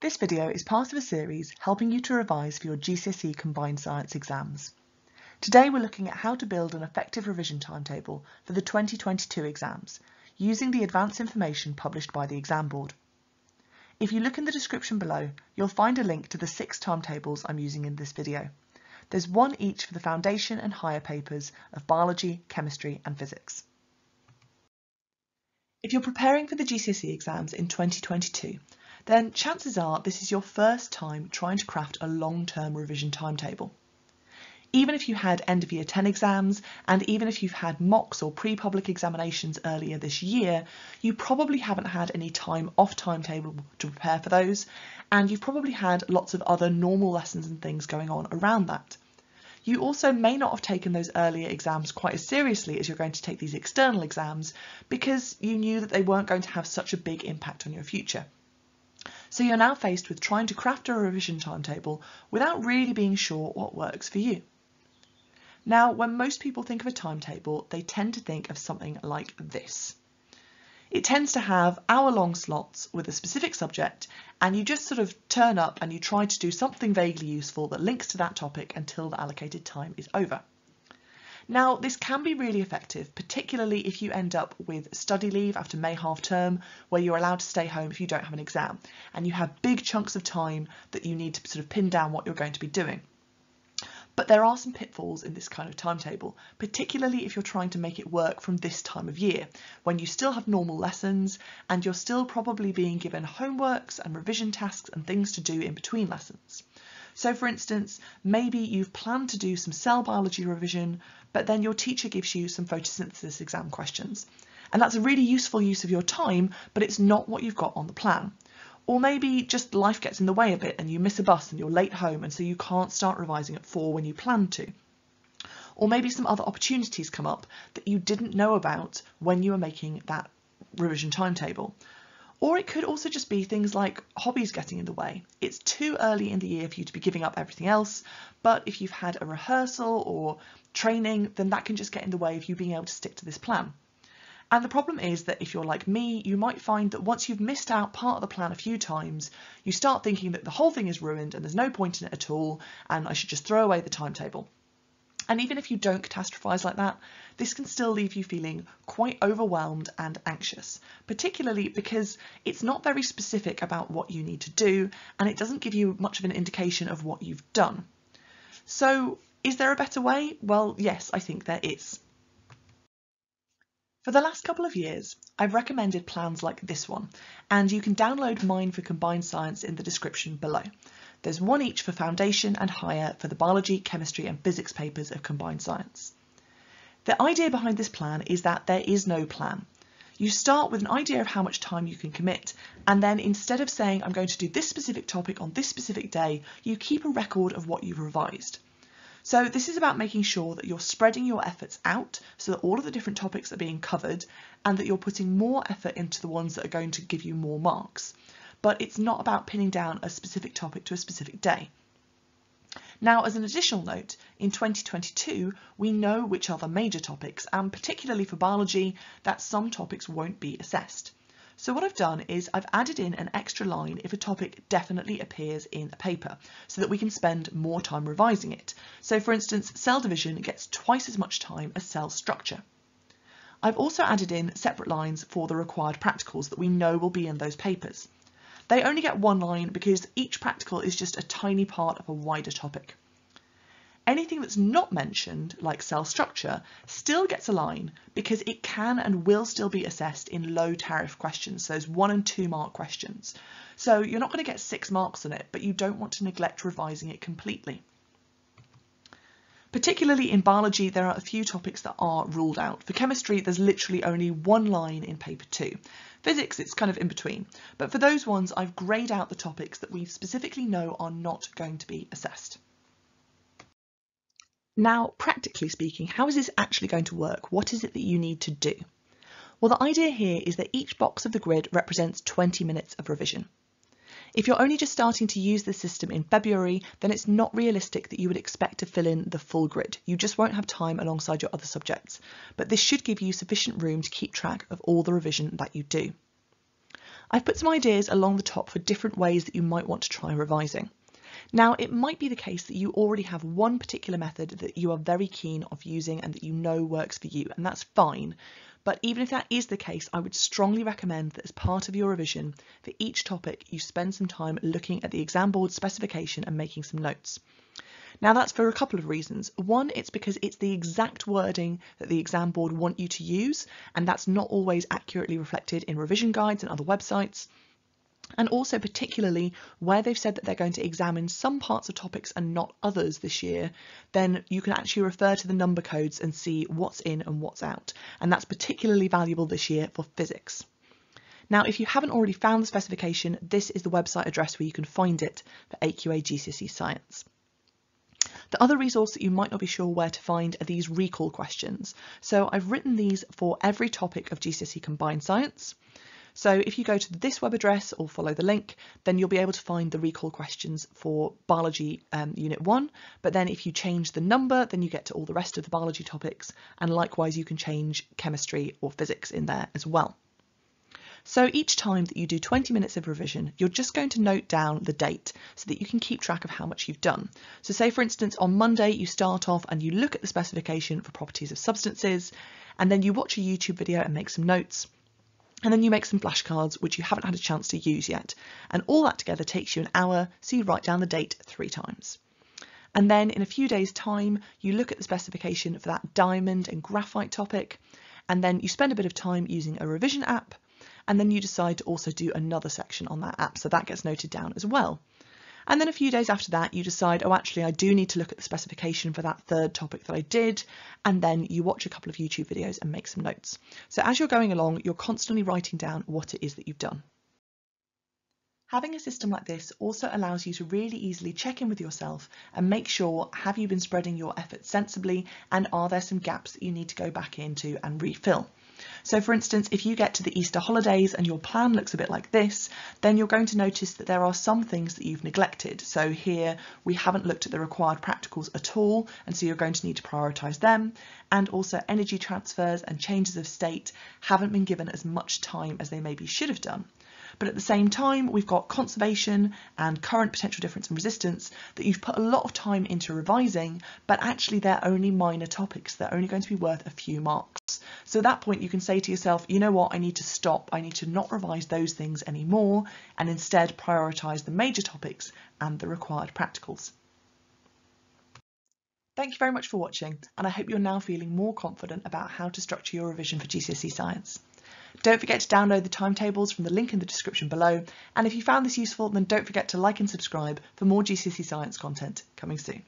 This video is part of a series helping you to revise for your GCSE Combined Science exams. Today we're looking at how to build an effective revision timetable for the 2022 exams using the advanced information published by the exam board. If you look in the description below, you'll find a link to the six timetables I'm using in this video. There's one each for the foundation and higher papers of biology, chemistry and physics. If you're preparing for the GCSE exams in 2022, then chances are this is your first time trying to craft a long-term revision timetable. Even if you had end of year 10 exams, and even if you've had mocks or pre-public examinations earlier this year, you probably haven't had any time off timetable to prepare for those, and you've probably had lots of other normal lessons and things going on around that. You also may not have taken those earlier exams quite as seriously as you're going to take these external exams because you knew that they weren't going to have such a big impact on your future. So you're now faced with trying to craft a revision timetable without really being sure what works for you. Now, when most people think of a timetable, they tend to think of something like this. It tends to have hour-long slots with a specific subject and you just sort of turn up and you try to do something vaguely useful that links to that topic until the allocated time is over. Now, this can be really effective, particularly if you end up with study leave after May half term, where you're allowed to stay home if you don't have an exam, and you have big chunks of time that you need to sort of pin down what you're going to be doing. But there are some pitfalls in this kind of timetable, particularly if you're trying to make it work from this time of year, when you still have normal lessons and you're still probably being given homeworks and revision tasks and things to do in between lessons. So for instance, maybe you've planned to do some cell biology revision, but then your teacher gives you some photosynthesis exam questions. And that's a really useful use of your time, but it's not what you've got on the plan. Or maybe just life gets in the way a bit and you miss a bus and you're late home and so you can't start revising at four when you planned to. Or maybe some other opportunities come up that you didn't know about when you were making that revision timetable. Or it could also just be things like hobbies getting in the way. It's too early in the year for you to be giving up everything else, but if you've had a rehearsal or training, then that can just get in the way of you being able to stick to this plan. And the problem is that if you're like me, you might find that once you've missed out part of the plan a few times, you start thinking that the whole thing is ruined and there's no point in it at all, and I should just throw away the timetable. And even if you don't catastrophize like that, this can still leave you feeling quite overwhelmed and anxious, particularly because it's not very specific about what you need to do and it doesn't give you much of an indication of what you've done. So is there a better way? Well, yes, I think there is. For the last couple of years, I've recommended plans like this one, and you can download mine for Combined Science in the description below. There's one each for Foundation and Higher for the biology, chemistry and physics papers of Combined Science. The idea behind this plan is that there is no plan. You start with an idea of how much time you can commit, and then instead of saying I'm going to do this specific topic on this specific day, you keep a record of what you've revised. So this is about making sure that you're spreading your efforts out so that all of the different topics are being covered and that you're putting more effort into the ones that are going to give you more marks. But it's not about pinning down a specific topic to a specific day. Now, as an additional note, in 2022, we know which are the major topics, and particularly for biology, that some topics won't be assessed. So what I've done is I've added in an extra line if a topic definitely appears in a paper so that we can spend more time revising it. So for instance, cell division gets twice as much time as cell structure. I've also added in separate lines for the required practicals that we know will be in those papers. They only get one line because each practical is just a tiny part of a wider topic. Anything that's not mentioned, like cell structure, still gets a line because it can and will still be assessed in low tariff questions, those one and two mark questions. So you're not going to get six marks on it, but you don't want to neglect revising it completely. Particularly in biology, there are a few topics that are ruled out. For chemistry, there's literally only one line in paper two. Physics, it's kind of in between. But for those ones, I've greyed out the topics that we specifically know are not going to be assessed. Now, practically speaking, how is this actually going to work? What is it that you need to do? Well, the idea here is that each box of the grid represents 20 minutes of revision. If you're only just starting to use the system in February, then it's not realistic that you would expect to fill in the full grid. You just won't have time alongside your other subjects, but this should give you sufficient room to keep track of all the revision that you do. I've put some ideas along the top for different ways that you might want to try revising. Now, it might be the case that you already have one particular method that you are very keen of using and that you know works for you, and that's fine. But even if that is the case, I would strongly recommend that as part of your revision, for each topic, you spend some time looking at the exam board specification and making some notes. Now that's for a couple of reasons. One, it's because it's the exact wording that the exam board want you to use, and that's not always accurately reflected in revision guides and other websites and also particularly where they've said that they're going to examine some parts of topics and not others this year, then you can actually refer to the number codes and see what's in and what's out. And that's particularly valuable this year for physics. Now, if you haven't already found the specification, this is the website address where you can find it for AQA GCSE Science. The other resource that you might not be sure where to find are these recall questions. So I've written these for every topic of GCSE Combined Science. So if you go to this web address or follow the link, then you'll be able to find the recall questions for biology um, unit one. But then if you change the number, then you get to all the rest of the biology topics. And likewise, you can change chemistry or physics in there as well. So each time that you do 20 minutes of revision, you're just going to note down the date so that you can keep track of how much you've done. So say for instance, on Monday, you start off and you look at the specification for properties of substances, and then you watch a YouTube video and make some notes. And then you make some flashcards which you haven't had a chance to use yet. And all that together takes you an hour, so you write down the date three times. And then in a few days' time, you look at the specification for that diamond and graphite topic, and then you spend a bit of time using a revision app, and then you decide to also do another section on that app, so that gets noted down as well. And then a few days after that, you decide, oh, actually, I do need to look at the specification for that third topic that I did. And then you watch a couple of YouTube videos and make some notes. So as you're going along, you're constantly writing down what it is that you've done. Having a system like this also allows you to really easily check in with yourself and make sure have you been spreading your efforts sensibly and are there some gaps that you need to go back into and refill. So for instance, if you get to the Easter holidays and your plan looks a bit like this, then you're going to notice that there are some things that you've neglected. So here we haven't looked at the required practicals at all, and so you're going to need to prioritise them. And also energy transfers and changes of state haven't been given as much time as they maybe should have done. But at the same time, we've got conservation and current potential difference and resistance that you've put a lot of time into revising, but actually they're only minor topics. They're only going to be worth a few marks. So at that point, you can say to yourself, you know what, I need to stop. I need to not revise those things anymore and instead prioritise the major topics and the required practicals. Thank you very much for watching and I hope you're now feeling more confident about how to structure your revision for GCSE Science. Don't forget to download the timetables from the link in the description below. And if you found this useful, then don't forget to like and subscribe for more GCSE Science content coming soon.